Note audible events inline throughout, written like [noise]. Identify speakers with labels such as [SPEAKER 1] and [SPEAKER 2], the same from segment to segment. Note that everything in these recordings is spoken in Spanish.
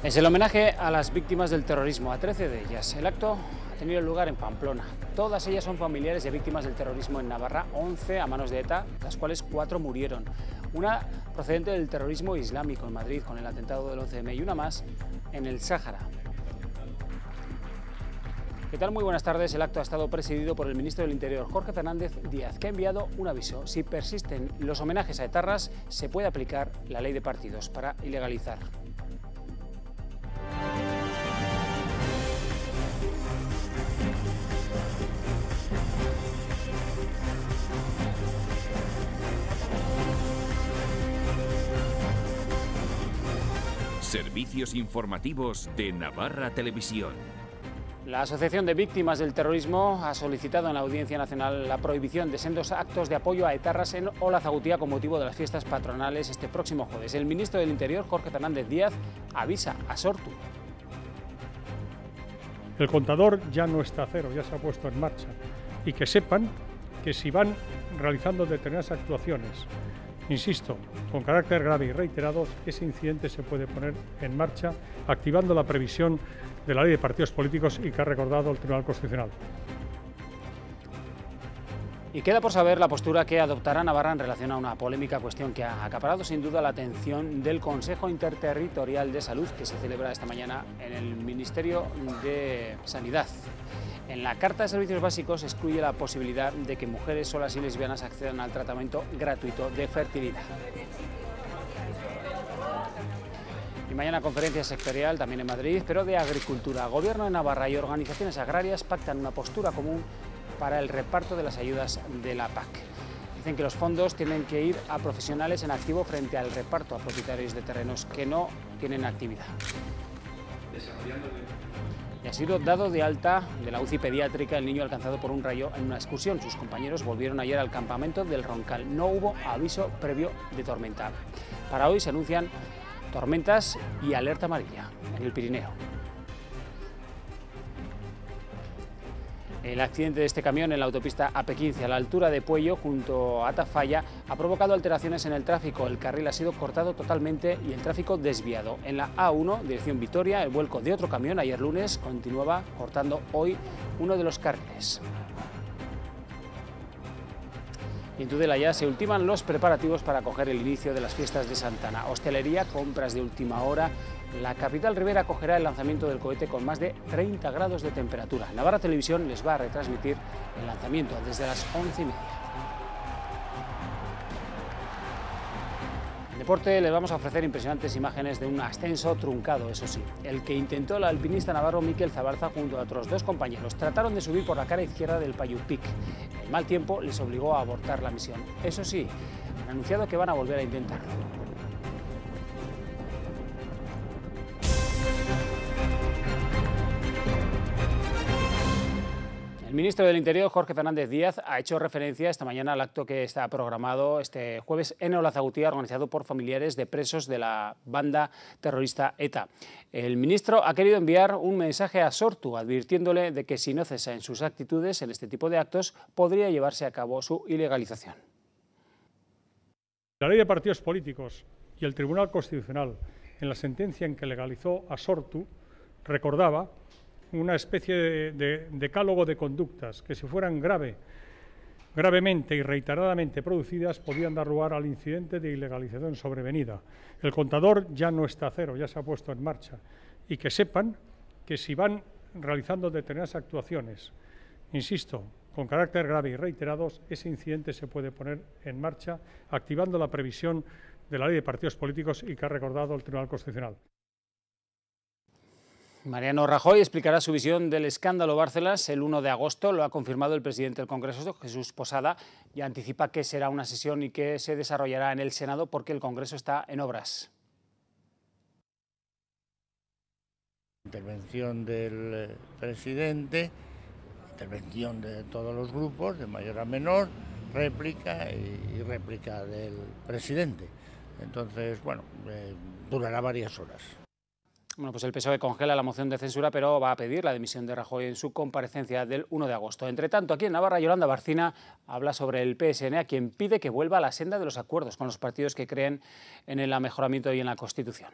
[SPEAKER 1] Es el homenaje a las víctimas del terrorismo, a 13 de ellas. El acto ha tenido lugar en Pamplona. Todas ellas son familiares de víctimas del terrorismo en Navarra, 11 a manos de ETA, las cuales 4 murieron. Una procedente del terrorismo islámico en Madrid con el atentado del 11 de mayo y una más en el Sáhara. ¿Qué tal? Muy buenas tardes. El acto ha estado presidido por el ministro del Interior, Jorge Fernández Díaz, que ha enviado un aviso. Si persisten los homenajes a etarras, se puede aplicar la ley de partidos para ilegalizar.
[SPEAKER 2] Servicios informativos de Navarra Televisión.
[SPEAKER 1] La Asociación de Víctimas del Terrorismo ha solicitado en la Audiencia Nacional la prohibición de sendos actos de apoyo a etarras en Olazagutía con motivo de las fiestas patronales este próximo jueves. El ministro del Interior, Jorge Fernández Díaz, avisa a Sortu.
[SPEAKER 3] El contador ya no está a cero, ya se ha puesto en marcha. Y que sepan que si van realizando determinadas actuaciones Insisto, con carácter grave y reiterados, ese incidente se puede poner en marcha activando la previsión de la ley de partidos políticos y que ha recordado el Tribunal Constitucional.
[SPEAKER 1] Y queda por saber la postura que adoptará Navarra en relación a una polémica cuestión que ha acaparado sin duda la atención del Consejo Interterritorial de Salud que se celebra esta mañana en el Ministerio de Sanidad. En la Carta de Servicios Básicos excluye la posibilidad de que mujeres solas y lesbianas accedan al tratamiento gratuito de fertilidad. Y mañana conferencia sectorial también en Madrid, pero de agricultura. Gobierno de Navarra y organizaciones agrarias pactan una postura común para el reparto de las ayudas de la PAC. Dicen que los fondos tienen que ir a profesionales en activo frente al reparto a propietarios de terrenos que no tienen actividad ha sido dado de alta de la UCI pediátrica el niño alcanzado por un rayo en una excursión. Sus compañeros volvieron ayer al campamento del Roncal. No hubo aviso previo de tormenta. Para hoy se anuncian tormentas y alerta amarilla en el Pirineo. El accidente de este camión en la autopista AP15 a la altura de Puello, junto a Tafalla, ha provocado alteraciones en el tráfico. El carril ha sido cortado totalmente y el tráfico desviado. En la A1, dirección Vitoria, el vuelco de otro camión ayer lunes continuaba cortando hoy uno de los carriles. En Tudela ya se ultiman los preparativos para acoger el inicio de las fiestas de Santana. Hostelería, compras de última hora. La capital Rivera acogerá el lanzamiento del cohete con más de 30 grados de temperatura. Navarra Televisión les va a retransmitir el lanzamiento desde las 11 y media. deporte le vamos a ofrecer impresionantes imágenes de un ascenso truncado, eso sí. El que intentó el alpinista navarro Miquel Zabarza junto a otros dos compañeros trataron de subir por la cara izquierda del Payupic. El mal tiempo les obligó a abortar la misión. Eso sí, han anunciado que van a volver a intentarlo. El ministro del Interior, Jorge Fernández Díaz, ha hecho referencia esta mañana al acto que está programado este jueves en Olazagutía, organizado por familiares de presos de la banda terrorista ETA. El ministro ha querido enviar un mensaje a Sortu, advirtiéndole de que si no cesa en sus actitudes en este tipo de actos, podría llevarse a cabo su ilegalización.
[SPEAKER 3] La ley de partidos políticos y el Tribunal Constitucional, en la sentencia en que legalizó a Sortu, recordaba una especie de, decálogo de conductas que si fueran grave, gravemente y reiteradamente producidas podían dar lugar al incidente de ilegalización sobrevenida. El contador ya no está a cero, ya se ha puesto en marcha. Y que sepan que si van realizando determinadas actuaciones, insisto, con carácter grave y reiterados, ese incidente se puede poner en marcha activando la previsión de la ley de partidos políticos y que ha recordado el Tribunal Constitucional.
[SPEAKER 1] Mariano Rajoy explicará su visión del escándalo Bárcenas el 1 de agosto. Lo ha confirmado el presidente del Congreso, Jesús Posada, y anticipa que será una sesión y que se desarrollará en el Senado porque el Congreso está en obras.
[SPEAKER 4] Intervención del eh, presidente, intervención de todos los grupos, de mayor a menor, réplica y réplica del presidente. Entonces, bueno, eh, durará varias horas.
[SPEAKER 1] Bueno, pues el PSOE congela la moción de censura, pero va a pedir la dimisión de Rajoy en su comparecencia del 1 de agosto. Entre tanto, aquí en Navarra, Yolanda Barcina habla sobre el PSN, a quien pide que vuelva a la senda de los acuerdos con los partidos que creen en el mejoramiento y en la Constitución.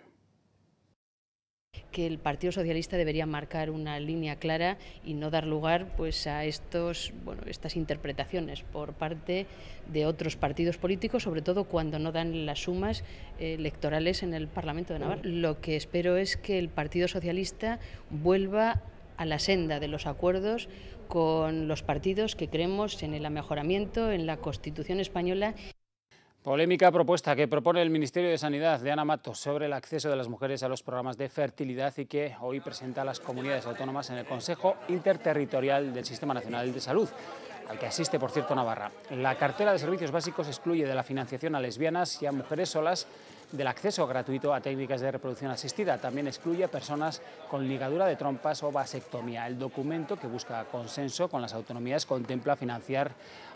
[SPEAKER 5] Que el Partido Socialista debería marcar una línea clara y no dar lugar pues a estos bueno, estas interpretaciones por parte de otros partidos políticos, sobre todo cuando no dan las sumas eh, electorales en el Parlamento de Navarra. Lo que espero es que el Partido Socialista vuelva a la senda de los acuerdos con los partidos que creemos en el mejoramiento, en la Constitución española.
[SPEAKER 1] Polémica propuesta que propone el Ministerio de Sanidad de Ana Matos sobre el acceso de las mujeres a los programas de fertilidad y que hoy presenta a las comunidades autónomas en el Consejo Interterritorial del Sistema Nacional de Salud, al que asiste, por cierto, Navarra. La cartera de servicios básicos excluye de la financiación a lesbianas y a mujeres solas del acceso gratuito a técnicas de reproducción asistida. También excluye a personas con ligadura de trompas o vasectomía. El documento, que busca consenso con las autonomías, contempla financiar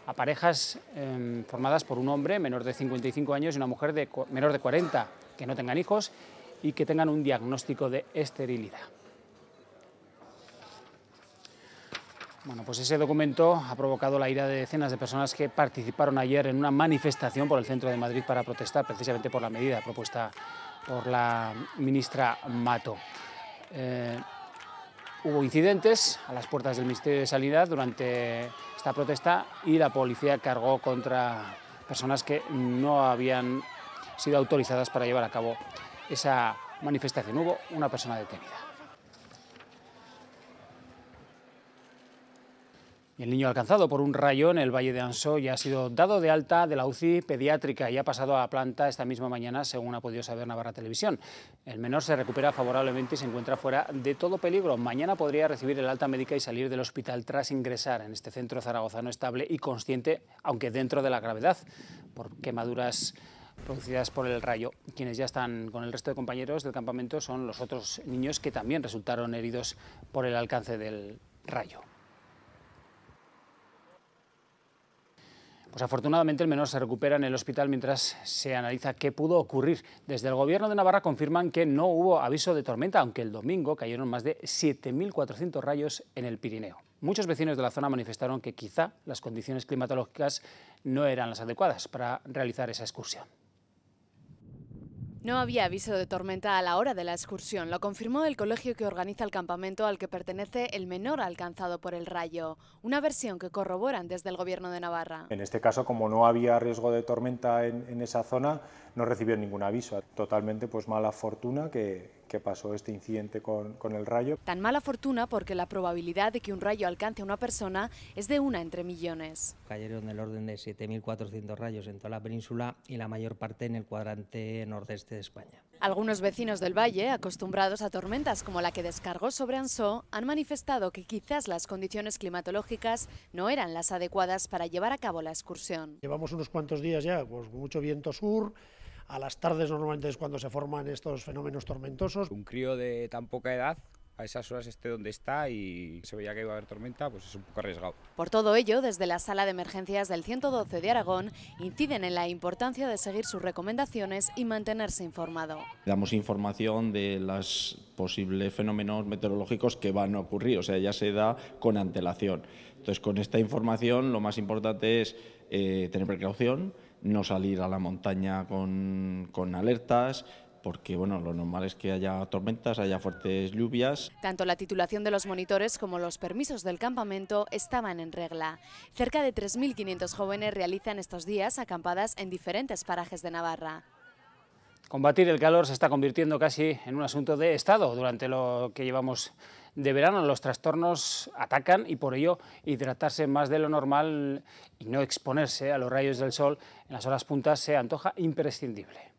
[SPEAKER 1] a parejas em, formadas por un hombre menor de 55 años y una mujer de, menor de 40 que no tengan hijos y que tengan un diagnóstico de esterilidad. Bueno, pues ese documento ha provocado la ira de decenas de personas que participaron ayer en una manifestación por el centro de Madrid para protestar precisamente por la medida propuesta por la ministra Mato. Eh, hubo incidentes a las puertas del Ministerio de Sanidad durante esta protesta y la policía cargó contra personas que no habían sido autorizadas para llevar a cabo esa manifestación. Hubo una persona detenida. El niño alcanzado por un rayo en el Valle de Ansó ya ha sido dado de alta de la UCI pediátrica y ha pasado a planta esta misma mañana, según ha podido saber Navarra Televisión. El menor se recupera favorablemente y se encuentra fuera de todo peligro. Mañana podría recibir el alta médica y salir del hospital tras ingresar en este centro zaragozano estable y consciente, aunque dentro de la gravedad, por quemaduras producidas por el rayo. Quienes ya están con el resto de compañeros del campamento son los otros niños que también resultaron heridos por el alcance del rayo. Pues afortunadamente el menor se recupera en el hospital mientras se analiza qué pudo ocurrir. Desde el Gobierno de Navarra confirman que no hubo aviso de tormenta, aunque el domingo cayeron más de 7.400 rayos en el Pirineo. Muchos vecinos de la zona manifestaron que quizá las condiciones climatológicas no eran las adecuadas para realizar esa excursión.
[SPEAKER 6] No había aviso de tormenta a la hora de la excursión, lo confirmó el colegio que organiza el campamento al que pertenece el menor alcanzado por el rayo, una versión que corroboran desde el Gobierno de Navarra.
[SPEAKER 7] En este caso, como no había riesgo de tormenta en, esa zona, no recibió ningún aviso. Totalmente pues mala fortuna que, que pasó este incidente con, con, el rayo.
[SPEAKER 6] Tan mala fortuna porque la probabilidad de que un rayo alcance a una persona es de una entre millones.
[SPEAKER 8] Cayeron del orden de 7.400 rayos en toda la península y la mayor parte en el cuadrante nordeste de España.
[SPEAKER 6] Algunos vecinos del valle, acostumbrados a tormentas como la que descargó sobre Ansó, han manifestado que quizás las condiciones climatológicas no eran las adecuadas para llevar a cabo la excursión.
[SPEAKER 9] Llevamos unos cuantos días ya pues, mucho viento sur, a las tardes normalmente es cuando se forman estos fenómenos tormentosos.
[SPEAKER 10] Un crío de tan poca edad a esas horas esté donde está y se veía que iba a haber tormenta, pues es un poco arriesgado.
[SPEAKER 6] Por todo ello, desde la sala de emergencias del 112 de Aragón, inciden en la importancia de seguir sus recomendaciones y mantenerse informado.
[SPEAKER 11] Damos información de los posibles fenómenos meteorológicos que van a ocurrir, o sea, ya se da con antelación. Entonces, con esta información lo más importante es eh, tener precaución, no salir a la montaña con, con alertas, porque bueno, lo normal es que haya tormentas, haya fuertes lluvias.
[SPEAKER 6] Tanto la titulación de los monitores como los permisos del campamento estaban en regla. Cerca de 3.500 jóvenes realizan estos días acampadas en diferentes parajes de Navarra.
[SPEAKER 1] Combatir el calor se está convirtiendo casi en un asunto de Estado. Durante lo que llevamos de verano los trastornos atacan y por ello hidratarse más de lo normal y no exponerse a los rayos del sol en las horas puntas se antoja imprescindible.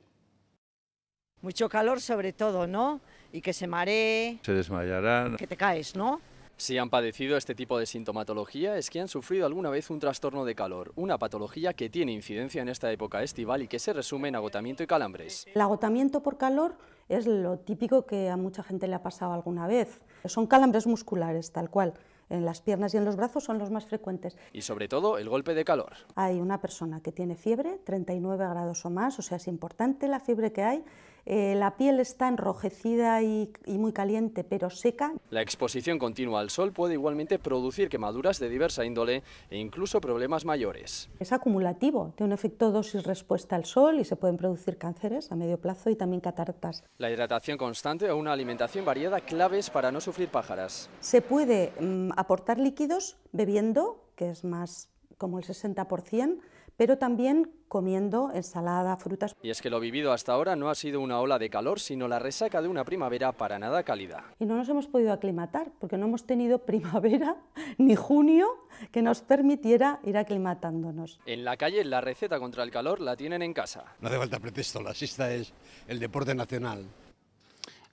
[SPEAKER 12] Mucho calor sobre todo, ¿no? Y que se maree.
[SPEAKER 13] Se desmayarán.
[SPEAKER 12] Que te caes, ¿no?
[SPEAKER 14] Si han padecido este tipo de sintomatología es que han sufrido alguna vez un trastorno de calor, una patología que tiene incidencia en esta época estival y que se resume en agotamiento y calambres.
[SPEAKER 15] El agotamiento por calor es lo típico que a mucha gente le ha pasado alguna vez. Son calambres musculares, tal cual. En las piernas y en los brazos son los más frecuentes.
[SPEAKER 14] Y sobre todo el golpe de calor.
[SPEAKER 15] Hay una persona que tiene fiebre, 39 grados o más, o sea, es importante la fiebre que hay eh, la piel está enrojecida y, muy caliente, pero seca.
[SPEAKER 14] La exposición continua al sol puede igualmente producir quemaduras de diversa índole e incluso problemas mayores.
[SPEAKER 15] Es acumulativo, tiene un efecto dosis-respuesta al sol y se pueden producir cánceres a medio plazo y también cataratas.
[SPEAKER 14] La hidratación constante o una alimentación variada claves para no sufrir pájaras.
[SPEAKER 15] Se puede mm, aportar líquidos bebiendo, que es más como el 60%, pero también comiendo ensalada, frutas.
[SPEAKER 14] Y es que lo vivido hasta ahora no ha sido una ola de calor, sino la resaca de una primavera para nada cálida.
[SPEAKER 15] Y no nos hemos podido aclimatar, porque no hemos tenido [laughs] primavera ni junio que nos permitiera ir aclimatándonos.
[SPEAKER 14] En la calle la receta contra el calor la tienen en casa.
[SPEAKER 13] No hace falta pretexto, la siesta es el deporte nacional.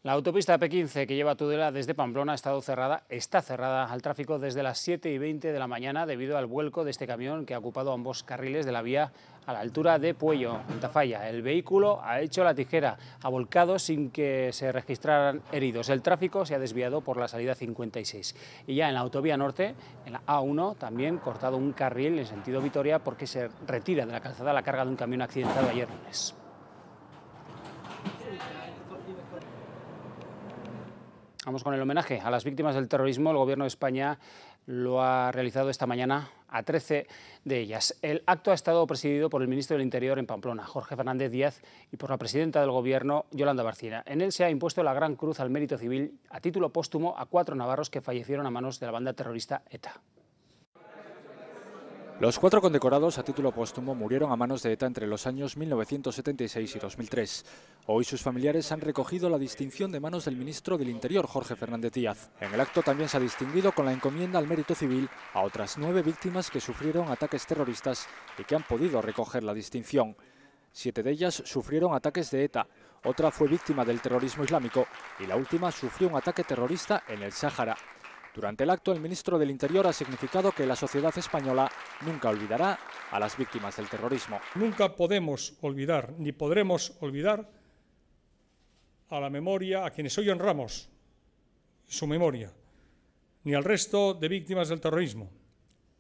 [SPEAKER 1] La autopista P15 que lleva a Tudela desde Pamplona ha estado cerrada, está cerrada al tráfico desde las 7 y 20 de la mañana debido al vuelco de este camión que ha ocupado ambos carriles de la vía a la altura de Puello, en Tafalla. El vehículo ha hecho la tijera, ha volcado sin que se registraran heridos. El tráfico se ha desviado por la salida 56. Y ya en la autovía norte, en la A1, también cortado un carril en sentido Vitoria porque se retira de la calzada la carga de un camión accidentado ayer lunes. Vamos con el homenaje a las víctimas del terrorismo. El Gobierno de España lo ha realizado esta mañana a 13 de ellas. El acto ha estado presidido por el ministro del Interior en Pamplona, Jorge Fernández Díaz, y por la presidenta del Gobierno, Yolanda Barcina. En él se ha impuesto la Gran Cruz al Mérito Civil a título póstumo a cuatro navarros que fallecieron a manos de la banda terrorista ETA.
[SPEAKER 16] Los cuatro condecorados a título póstumo murieron a manos de ETA entre los años 1976 y 2003. Hoy sus familiares han recogido la distinción de manos del ministro del Interior, Jorge Fernández Díaz. En el acto también se ha distinguido con la encomienda al mérito civil a otras nueve víctimas que sufrieron ataques terroristas y que han podido recoger la distinción. Siete de ellas sufrieron ataques de ETA, otra fue víctima del terrorismo islámico y la última sufrió un ataque terrorista en el Sáhara. Durante el acto, el ministro del Interior ha significado que la sociedad española nunca olvidará a las víctimas del terrorismo.
[SPEAKER 3] Nunca podemos olvidar, ni podremos olvidar a la memoria, a quienes hoy honramos su memoria, ni al resto de víctimas del terrorismo,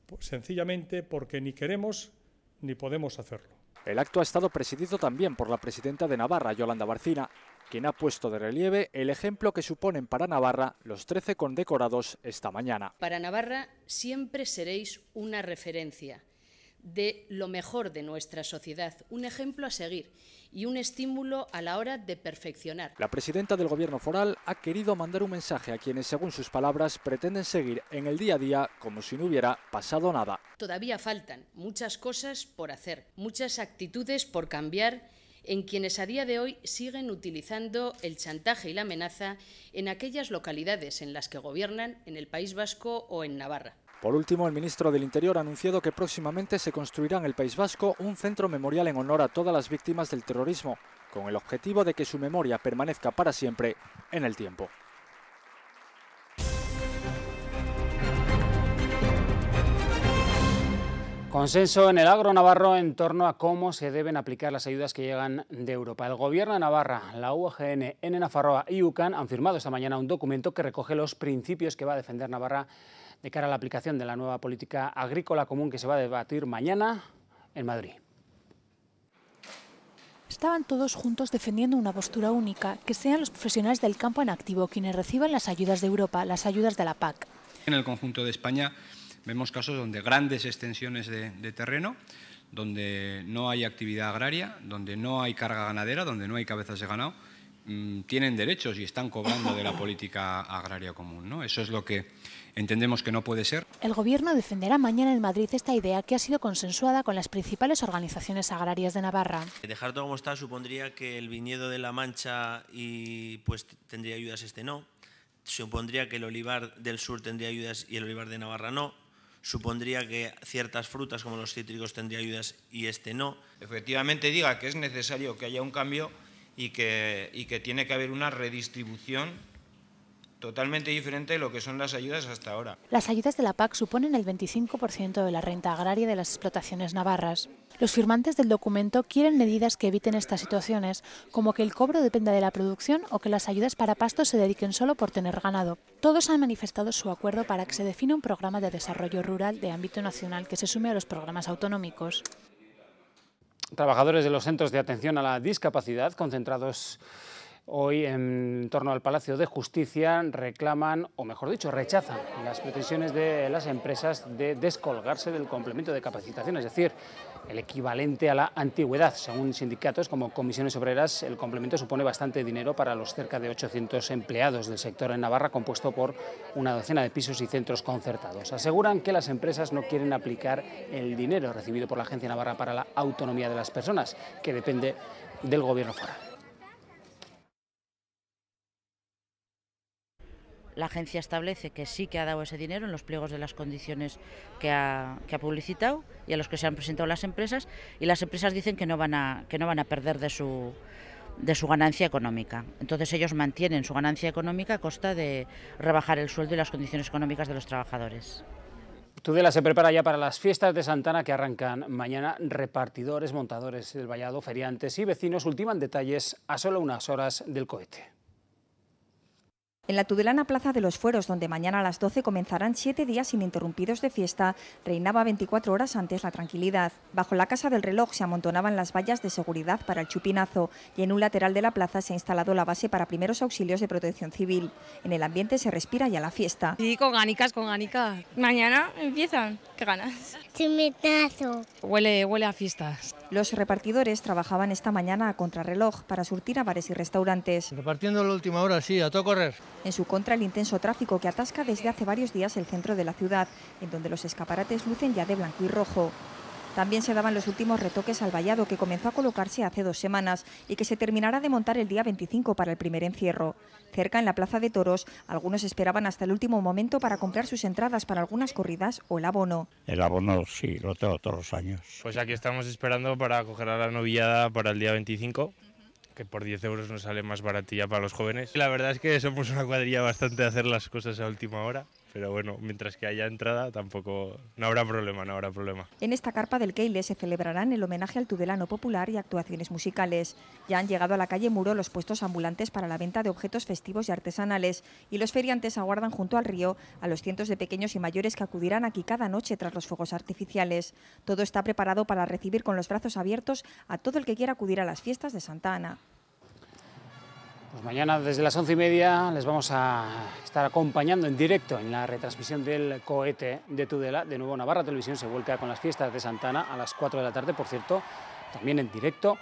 [SPEAKER 3] pues sencillamente porque ni queremos ni podemos hacerlo.
[SPEAKER 16] El acto ha estado presidido también por la presidenta de Navarra, Yolanda Barcina, quien ha puesto de relieve el ejemplo que suponen para Navarra los 13 condecorados esta mañana.
[SPEAKER 5] Para Navarra siempre seréis una referencia de lo mejor de nuestra sociedad, un ejemplo a seguir y un estímulo a la hora de perfeccionar.
[SPEAKER 16] La presidenta del Gobierno foral ha querido mandar un mensaje a quienes, según sus palabras, pretenden seguir en el día a día como si no hubiera pasado nada.
[SPEAKER 5] Todavía faltan muchas cosas por hacer, muchas actitudes por cambiar en quienes a día de hoy siguen utilizando el chantaje y la amenaza en aquellas localidades en las que gobiernan, en el País Vasco o en Navarra.
[SPEAKER 16] Por último, el ministro del Interior ha anunciado que próximamente se construirá en el País Vasco un centro memorial en honor a todas las víctimas del terrorismo, con el objetivo de que su memoria permanezca para siempre en el tiempo.
[SPEAKER 1] Consenso en el agro navarro en torno a cómo se deben aplicar las ayudas que llegan de Europa. El Gobierno de Navarra, la UGN, N Nafarroa y UCAN han firmado esta mañana un documento que recoge los principios que va a defender Navarra de cara a la aplicación de la nueva política agrícola común que se va a debatir mañana en Madrid.
[SPEAKER 17] Estaban todos juntos defendiendo una postura única, que sean los profesionales del campo en activo quienes reciban las ayudas de Europa, las ayudas de la PAC.
[SPEAKER 18] En el conjunto de España Vemos casos donde grandes extensiones de, terreno, donde no hay actividad agraria, donde no hay carga ganadera, donde no hay cabezas de ganado, mm, tienen derechos y están cobrando de la [laughs] política agraria común. ¿no? Eso es lo que entendemos que no puede ser.
[SPEAKER 17] El Gobierno defenderá mañana en Madrid esta idea que ha sido consensuada con las principales organizaciones agrarias de Navarra.
[SPEAKER 19] Dejar todo como está supondría que el viñedo de La Mancha y, pues, tendría ayudas, este no. Supondría que el olivar del sur tendría ayudas y el olivar de Navarra no supondría que ciertas frutas como los cítricos tendría ayudas y este no.
[SPEAKER 20] Efectivamente diga que es necesario que haya un cambio y que, y que tiene que haber una redistribución totalmente diferente de lo que son las ayudas hasta ahora.
[SPEAKER 17] Las ayudas de la PAC suponen el 25% de la renta agraria de las explotaciones navarras. Los firmantes del documento quieren medidas que eviten estas situaciones, como que el cobro dependa de la producción o que las ayudas para pastos se dediquen solo por tener ganado. Todos han manifestado su acuerdo para que se define un programa de desarrollo rural de ámbito nacional que se sume a los programas autonómicos.
[SPEAKER 1] Trabajadores de los centros de atención a la discapacidad concentrados hoy en torno al Palacio de Justicia reclaman, o mejor dicho, rechazan las pretensiones de las empresas de descolgarse del complemento de capacitación, es decir, el equivalente a la antigüedad. Según sindicatos como comisiones obreras, el complemento supone bastante dinero para los cerca de 800 empleados del sector en Navarra, compuesto por una docena de pisos y centros concertados. Aseguran que las empresas no quieren aplicar el dinero recibido por la Agencia Navarra para la Autonomía de las Personas, que depende del Gobierno foral.
[SPEAKER 21] La agencia establece que sí que ha dado ese dinero en los pliegos de las condiciones que ha, publicitado y a los que se han presentado las empresas y las empresas dicen que no van a, que no van a perder de su, de su ganancia económica. Entonces ellos mantienen su ganancia económica a costa de rebajar el sueldo y las condiciones económicas de los trabajadores.
[SPEAKER 1] Tudela se prepara ya para las fiestas de Santana que arrancan mañana. Repartidores, montadores del vallado, feriantes y vecinos ultiman detalles a solo unas horas del cohete.
[SPEAKER 22] En la Tudelana Plaza de los Fueros, donde mañana a las 12 comenzarán siete días ininterrumpidos de fiesta, reinaba 24 horas antes la tranquilidad. Bajo la Casa del Reloj se amontonaban las vallas de seguridad para el chupinazo y en un lateral de la plaza se ha instalado la base para primeros auxilios de protección civil. En el ambiente se respira ya la fiesta.
[SPEAKER 23] Sí, con ganicas, con ganicas. Mañana empiezan. ¿Qué ganas?
[SPEAKER 22] Chupinazo.
[SPEAKER 23] Huele, huele a fiestas.
[SPEAKER 22] Los repartidores trabajaban esta mañana a contrarreloj para surtir a bares y restaurantes.
[SPEAKER 24] Repartiendo la última hora, sí, a todo correr.
[SPEAKER 22] En su contra, el intenso tráfico que atasca desde hace varios días el centro de la ciudad, en donde los escaparates lucen ya de blanco y rojo. También se daban los últimos retoques al vallado que comenzó a colocarse hace dos semanas y que se terminará de montar el día 25 para el primer encierro. Cerca, en la Plaza de Toros, algunos esperaban hasta el último momento para comprar sus entradas para algunas corridas o el abono.
[SPEAKER 25] El abono sí, lo tengo todos los años.
[SPEAKER 26] Pues aquí estamos esperando para coger a la novillada para el día 25 que por 10 euros nos sale más baratilla para los jóvenes. La verdad es que somos una cuadrilla bastante de hacer las cosas a última hora pero bueno, mientras que haya entrada tampoco no habrá problema, no habrá problema.
[SPEAKER 22] En esta carpa del Keile se celebrarán el homenaje al Tudelano popular y actuaciones musicales. Ya han llegado a la calle Muro los puestos ambulantes para la venta de objetos festivos y artesanales y los feriantes aguardan junto al río a los cientos de pequeños y mayores que acudirán aquí cada noche tras los fuegos artificiales. Todo está preparado para recibir con los brazos abiertos a todo el que quiera acudir a las fiestas de Santa Ana.
[SPEAKER 1] Pues mañana desde las once y media les vamos a estar acompañando en directo en la retransmisión del cohete de Tudela. De nuevo Navarra Televisión se vuelca con las fiestas de Santana a las 4 de la tarde, por cierto, también en directo.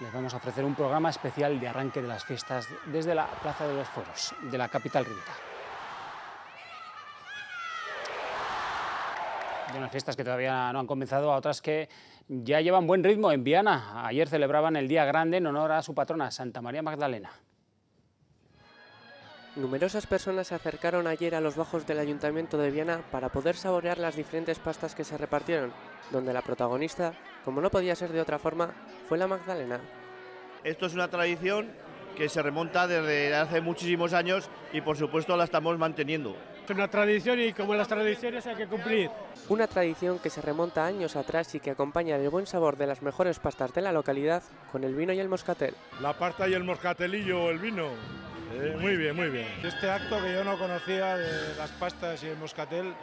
[SPEAKER 1] Les vamos a ofrecer un programa especial de arranque de las fiestas desde la Plaza de los Fueros, de la capital rita. De unas fiestas que todavía no han comenzado a otras que ya llevan buen ritmo en Viana. Ayer celebraban el Día Grande en honor a su patrona, Santa María Magdalena.
[SPEAKER 27] Numerosas personas se acercaron ayer a los bajos del Ayuntamiento de Viana para poder saborear las diferentes pastas que se repartieron, donde la protagonista, como no podía ser de otra forma, fue la Magdalena.
[SPEAKER 28] Esto es una tradición que se remonta desde hace muchísimos años y por supuesto la estamos manteniendo.
[SPEAKER 29] Es una tradición y como las tradiciones hay que cumplir.
[SPEAKER 27] Una tradición que se remonta años atrás y que acompaña el buen sabor de las mejores pastas de la localidad con el vino y el moscatel.
[SPEAKER 30] La pasta y el moscatelillo o el vino. Eh, muy bien, muy bien.
[SPEAKER 31] Este acto que yo no conocía de las pastas y el moscatel,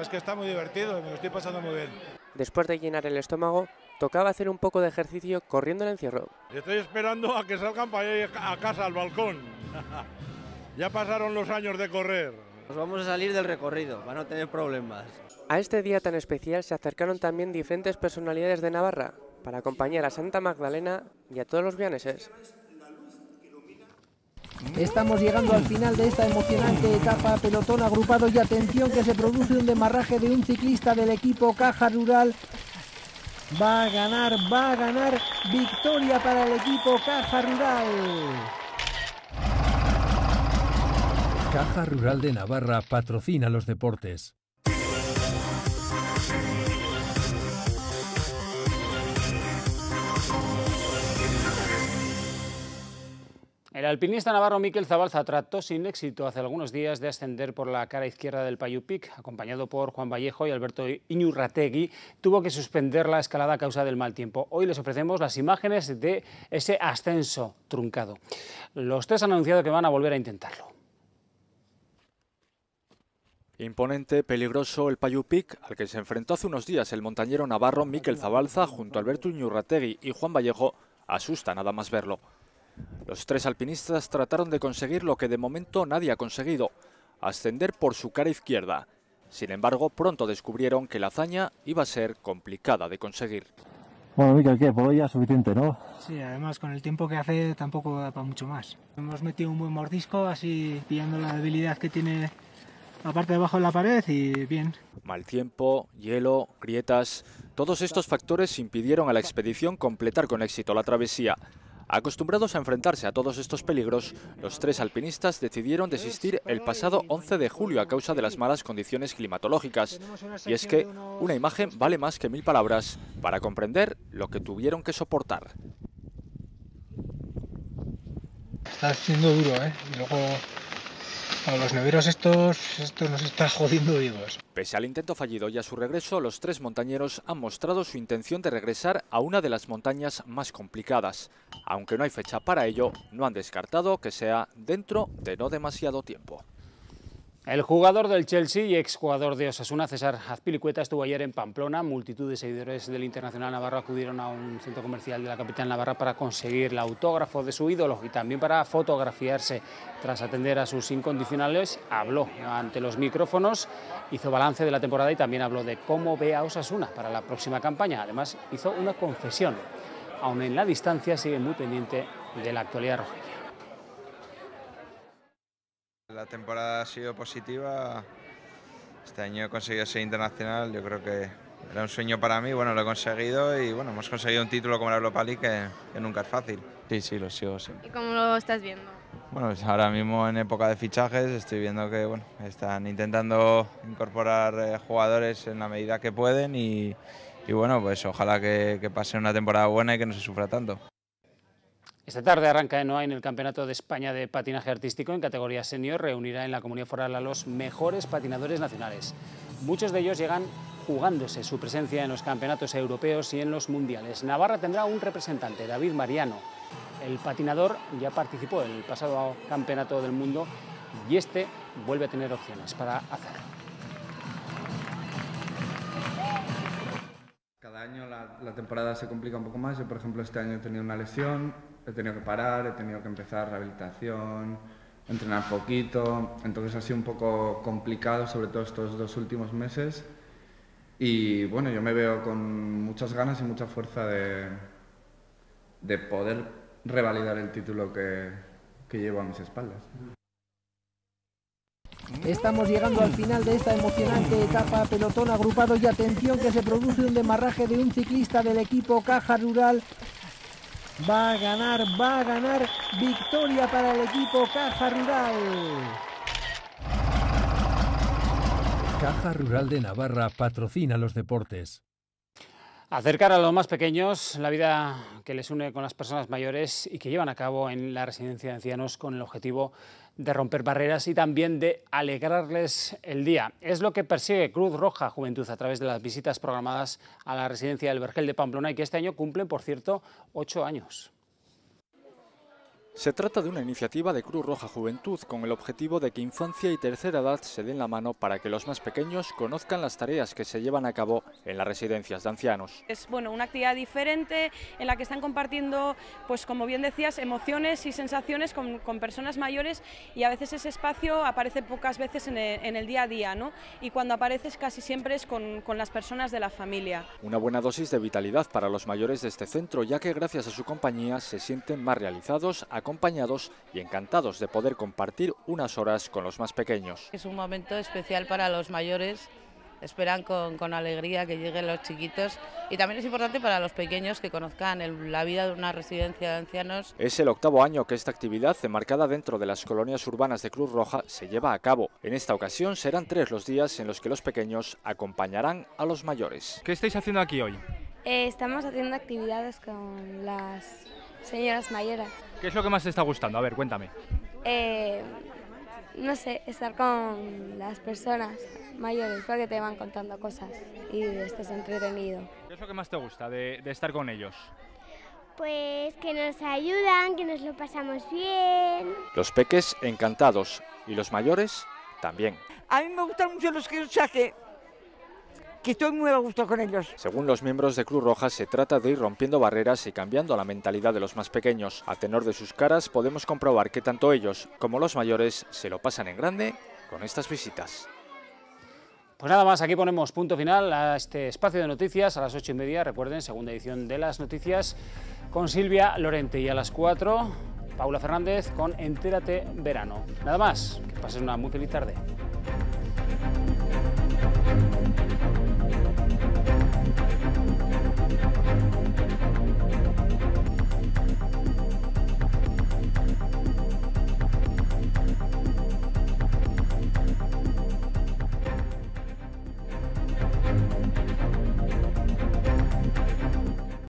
[SPEAKER 31] es que está muy divertido, me lo estoy pasando muy bien.
[SPEAKER 27] Después de llenar el estómago, tocaba hacer un poco de ejercicio corriendo el encierro.
[SPEAKER 30] Estoy esperando a que salgan para ir a casa al balcón. [laughs] ya pasaron los años de correr.
[SPEAKER 32] Nos vamos a salir del recorrido para no tener problemas.
[SPEAKER 27] A este día tan especial se acercaron también diferentes personalidades de Navarra para acompañar a Santa Magdalena y a todos los vianeses.
[SPEAKER 33] Estamos llegando al final de esta emocionante etapa pelotón agrupado y atención que se produce un demarraje de un ciclista del equipo Caja Rural. Va a ganar, va a ganar victoria para el equipo Caja Rural.
[SPEAKER 34] Caja Rural de Navarra patrocina los deportes.
[SPEAKER 1] El alpinista navarro Miquel Zabalza trató sin éxito hace algunos días de ascender por la cara izquierda del Payupic, acompañado por Juan Vallejo y Alberto Iñurrategui, tuvo que suspender la escalada a causa del mal tiempo. Hoy les ofrecemos las imágenes de ese ascenso truncado. Los tres han anunciado que van a volver a intentarlo.
[SPEAKER 16] Imponente, peligroso el Payupic, al que se enfrentó hace unos días el montañero navarro Miquel Zabalza junto a Alberto Iñurrategui y Juan Vallejo, asusta nada más verlo. Los tres alpinistas trataron de conseguir lo que de momento nadie ha conseguido, ascender por su cara izquierda. Sin embargo, pronto descubrieron que la hazaña iba a ser complicada de conseguir.
[SPEAKER 35] Bueno, Miquel, ¿qué? Por hoy ya suficiente, ¿no?
[SPEAKER 36] Sí, además con el tiempo que hace tampoco da para mucho más. Hemos metido un buen mordisco, así pillando la debilidad que tiene la parte de abajo de la pared y bien.
[SPEAKER 16] Mal tiempo, hielo, grietas, todos estos factores impidieron a la expedición completar con éxito la travesía. Acostumbrados a enfrentarse a todos estos peligros, los tres alpinistas decidieron desistir el pasado 11 de julio a causa de las malas condiciones climatológicas. Y es que una imagen vale más que mil palabras para comprender lo que tuvieron que soportar.
[SPEAKER 36] Está siendo duro, ¿eh? Y luego los neveros estos, estos nos está jodiendo vivos.
[SPEAKER 16] Pese al intento fallido y a su regreso, los tres montañeros han mostrado su intención de regresar a una de las montañas más complicadas. Aunque no hay fecha para ello, no han descartado que sea dentro de no demasiado tiempo.
[SPEAKER 1] El jugador del Chelsea y exjugador de Osasuna, César Azpilicueta, estuvo ayer en Pamplona. Multitud de seguidores del Internacional Navarro acudieron a un centro comercial de la capital navarra para conseguir el autógrafo de su ídolo y también para fotografiarse. Tras atender a sus incondicionales, habló ante los micrófonos, hizo balance de la temporada y también habló de cómo ve a Osasuna para la próxima campaña. Además, hizo una confesión. Aún en la distancia, sigue muy pendiente de la actualidad roja.
[SPEAKER 37] La temporada ha sido positiva. Este año he conseguido ser internacional. Yo creo que era un sueño para mí. Bueno, lo he conseguido y bueno, hemos conseguido un título como la Europa League que, que nunca es fácil. Sí, sí, lo sigo, sí.
[SPEAKER 23] ¿Y cómo lo estás viendo?
[SPEAKER 37] Bueno, pues ahora mismo en época de fichajes estoy viendo que bueno, están intentando incorporar eh, jugadores en la medida que pueden y, y bueno, pues ojalá que, que pase una temporada buena y que no se sufra tanto.
[SPEAKER 1] Esta tarde arranca en en el Campeonato de España de Patinaje Artístico en categoría senior. Reunirá en la Comunidad Foral a los mejores patinadores nacionales. Muchos de ellos llegan jugándose su presencia en los campeonatos europeos y en los mundiales. Navarra tendrá un representante, David Mariano. El patinador ya participó en el pasado Campeonato del Mundo y este vuelve a tener opciones para hacerlo.
[SPEAKER 38] Cada año la, la, temporada se complica un poco más. Yo, por ejemplo, este año he tenido una lesión, he tenido que parar, he tenido que empezar rehabilitación, entrenar poquito. Entonces ha sido un poco complicado, sobre todo estos dos últimos meses. Y bueno, yo me veo con muchas ganas y mucha fuerza de, de poder revalidar el título que, que llevo a mis espaldas.
[SPEAKER 33] Estamos llegando al final de esta emocionante etapa pelotón agrupado y atención que se produce un demarraje de un ciclista del equipo Caja Rural. Va a ganar, va a ganar victoria para el equipo Caja Rural.
[SPEAKER 34] Caja Rural de Navarra patrocina los deportes.
[SPEAKER 1] Acercar a los más pequeños la vida que les une con las personas mayores y que llevan a cabo en la residencia de ancianos con el objetivo de romper barreras y también de alegrarles el día. Es lo que persigue Cruz Roja Juventud a través de las visitas programadas a la residencia del Vergel de Pamplona y que este año cumplen, por cierto, ocho años.
[SPEAKER 16] Se trata de una iniciativa de Cruz Roja Juventud con el objetivo de que infancia y tercera edad se den la mano para que los más pequeños conozcan las tareas que se llevan a cabo en las residencias de ancianos.
[SPEAKER 39] Es bueno, una actividad diferente en la que están compartiendo, pues como bien decías, emociones y sensaciones con, con personas mayores y a veces ese espacio aparece pocas veces en el, en el día a día ¿no? y cuando aparece casi siempre es con, con las personas de la familia.
[SPEAKER 16] Una buena dosis de vitalidad para los mayores de este centro ya que gracias a su compañía se sienten más realizados, acompañados y encantados de poder compartir unas horas con los más pequeños.
[SPEAKER 21] Es un momento especial para los mayores, esperan con, con alegría que lleguen los chiquitos y también es importante para los pequeños que conozcan el, la vida de una residencia de ancianos.
[SPEAKER 16] Es el octavo año que esta actividad, enmarcada dentro de las colonias urbanas de Cruz Roja, se lleva a cabo. En esta ocasión serán tres los días en los que los pequeños acompañarán a los mayores.
[SPEAKER 40] ¿Qué estáis haciendo aquí hoy?
[SPEAKER 23] Eh, estamos haciendo actividades con las señoras mayores.
[SPEAKER 40] ¿Qué es lo que más te está gustando? A ver, cuéntame.
[SPEAKER 23] Eh, no sé, estar con las personas mayores porque te van contando cosas y estás entretenido.
[SPEAKER 40] ¿Qué es lo que más te gusta de, de estar con ellos?
[SPEAKER 23] Pues que nos ayudan, que nos lo pasamos bien.
[SPEAKER 16] Los peques encantados y los mayores también.
[SPEAKER 41] A mí me gustan mucho los que, o sea, que, estoy muy a gusto con ellos.
[SPEAKER 16] Según los miembros de Cruz Roja, se trata de ir rompiendo barreras y cambiando la mentalidad de los más pequeños. A tenor de sus caras, podemos comprobar que tanto ellos como los mayores se lo pasan en grande con estas visitas.
[SPEAKER 1] Pues nada más, aquí ponemos punto final a este espacio de noticias a las ocho y media. Recuerden, segunda edición de las noticias con Silvia Lorente y a las cuatro, Paula Fernández con Entérate Verano. Nada más, que pasen una muy feliz tarde.